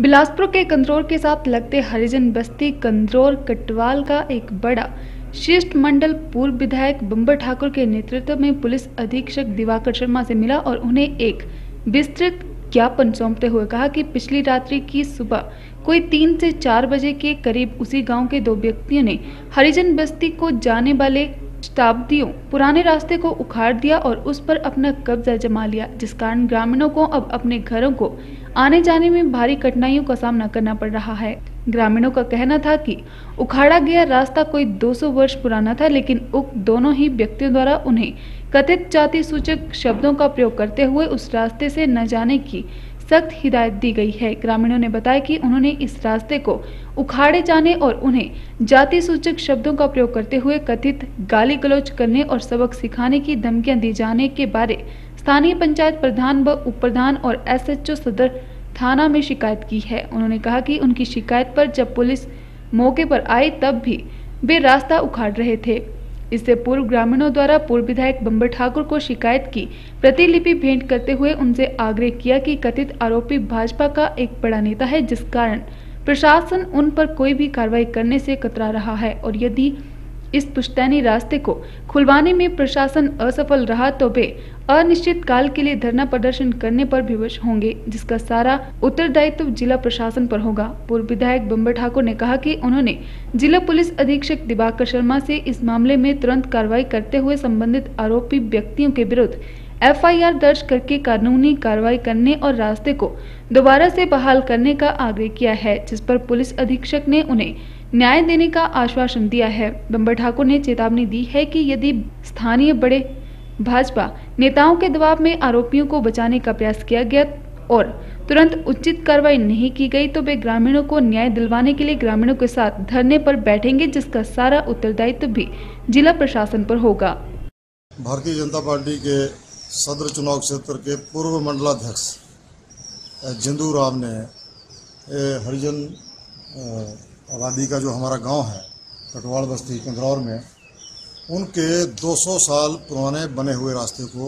बिलासपुर के कंदरौर के साथ लगते हरिजन बस्ती कंदरौर कटवाल का एक बड़ा शिष्ट मंडल पूर्व विधायक बम्बर ठाकुर के नेतृत्व में पुलिस अधीक्षक दिवाकर शर्मा से मिला और उन्हें एक विस्तृत ज्ञापन सौंपते हुए कहा कि पिछली रात्रि की सुबह कोई तीन से चार बजे के करीब उसी गाँव के दो व्यक्तियों ने हरिजन बस्ती को जाने वाले शताब्दियों पुराने रास्ते को उखाड़ दिया और उस पर अपना कब्जा जमा लिया, जिस कारण ग्रामीणों को अब अपने घरों को आने जाने में भारी कठिनाइयों का सामना करना पड़ रहा है। ग्रामीणों का कहना था कि उखाड़ा गया रास्ता कोई 200 वर्ष पुराना था, लेकिन उक्त दोनों ही व्यक्तियों द्वारा उन्हें कथित जाति सूचक शब्दों का प्रयोग करते हुए उस रास्ते से न जाने की सख्त हिदायत दी गई है। ग्रामीणों ने बताया कि उन्होंने इस रास्ते को उखाड़े जाने और उन्हें जाति सूचक शब्दों का प्रयोग करते हुए कथित गाली गलौज करने और सबक सिखाने की धमकियाँ दी जाने के बारे स्थानीय पंचायत प्रधान व उप प्रधान और एसएचओ सदर थाना में शिकायत की है। उन्होंने कहा कि उनकी शिकायत पर जब पुलिस मौके पर आई तब भी वे रास्ता उखाड़ रहे थे। इससे पूर्व ग्रामीणों द्वारा पूर्व विधायक बम्बर ठाकुर को शिकायत की। प्रतिलिपि भेंट करते हुए उनसे आग्रह किया कि कथित आरोपी भाजपा का एक बड़ा नेता है, जिस कारण प्रशासन उन पर कोई भी कार्रवाई करने से कतरा रहा है और यदि इस पुश्तैनी रास्ते को खुलवाने में प्रशासन असफल रहा तो वे अनिश्चित काल के लिए धरना प्रदर्शन करने पर विवश होंगे, जिसका सारा उत्तरदायित्व जिला प्रशासन पर होगा। पूर्व विधायक बम्बर ठाकुर ने कहा कि उन्होंने जिला पुलिस अधीक्षक दिवाकर शर्मा से इस मामले में तुरंत कार्रवाई करते हुए संबंधित आरोपी व्यक्तियों के विरुद्ध एफआईआर दर्ज करके कानूनी कार्रवाई करने और रास्ते को दोबारा से बहाल करने का आग्रह किया है, जिस पर पुलिस अधीक्षक ने उन्हें न्याय देने का आश्वासन दिया है। बम्बर ठाकुर ने चेतावनी दी है कि यदि स्थानीय बड़े भाजपा नेताओं के दबाव में आरोपियों को बचाने का प्रयास किया गया और तुरंत उचित कार्रवाई नहीं की गई तो वे ग्रामीणों को न्याय दिलवाने के लिए ग्रामीणों के साथ धरने पर बैठेंगे, जिसका सारा उत्तरदायित्व भी जिला प्रशासन पर होगा। भारतीय जनता पार्टी के सदर चुनाव क्षेत्र के पूर्व मंडलाध्यक्ष जिंदू राम ने हरिजन आबादी का जो हमारा गाँव है कटवाड़ बस्ती कंदरौर में, उनके 200 साल पुराने बने हुए रास्ते को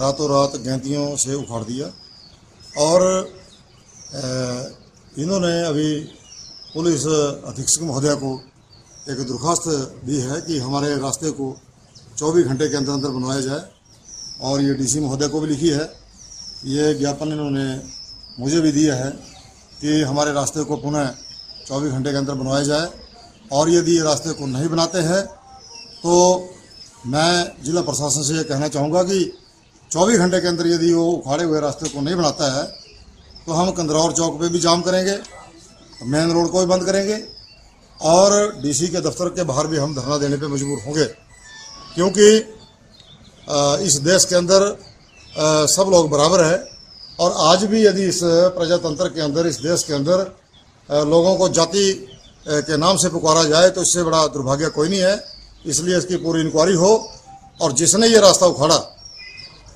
रातों रात गैंतियों से उखाड़ दिया और इन्होंने अभी पुलिस अधीक्षक महोदय को एक दरख्वास्त दी है कि हमारे रास्ते को 24 घंटे के अंदर अंदर बनवाया जाए। और ये डीसी महोदय को भी लिखी है। ये ज्ञापन इन्होंने मुझे भी दिया है कि हमारे रास्ते को पुनः चौबीस घंटे के अंदर बनवाया जाए और यदि ये रास्ते को नहीं बनाते हैं तो मैं जिला प्रशासन से ये कहना चाहूँगा कि चौबीस घंटे के अंदर यदि वो उखाड़े हुए रास्ते को नहीं बनाता है तो हम कंदरौर चौक पे भी जाम करेंगे, मेन रोड को भी बंद करेंगे और डीसी के दफ्तर के बाहर भी हम धरना देने पे मजबूर होंगे। क्योंकि इस देश के अंदर सब लोग बराबर है। और आज भी यदि इस प्रजातंत्र के अंदर, इस देश के अंदर लोगों को जाति के नाम से पुकारा जाए तो इससे बड़ा दुर्भाग्य कोई नहीं है। इसलिए इसकी पूरी इंक्वायरी हो और जिसने ये रास्ता उखाड़ा,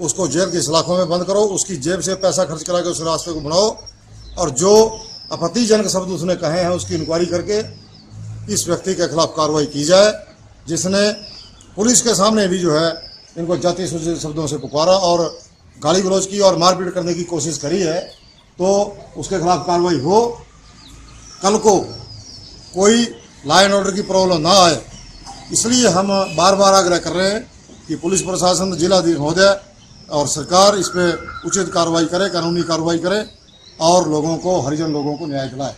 उसको जेल की सलाखों में बंद करो, उसकी जेब से पैसा खर्च करा के उस रास्ते को बनाओ और जो आपत्तिजनक शब्द उसने कहे हैं, उसकी इंक्वायरी करके इस व्यक्ति के खिलाफ कार्रवाई की जाए, जिसने पुलिस के सामने भी जो है इनको जाति शब्दों से पुकारा और गाली गलौज की और मारपीट करने की कोशिश करी है तो उसके खिलाफ कार्रवाई हो। कल को कोई लॉ एंड ऑर्डर की प्रॉब्लम ना आए। इसलिए हम बार बार आग्रह कर रहे हैं कि पुलिस प्रशासन, जिलाधीश महोदय और सरकार इस पर उचित कार्रवाई करे, कानूनी कार्रवाई करे और लोगों को, हरिजन लोगों को न्याय दिलाए।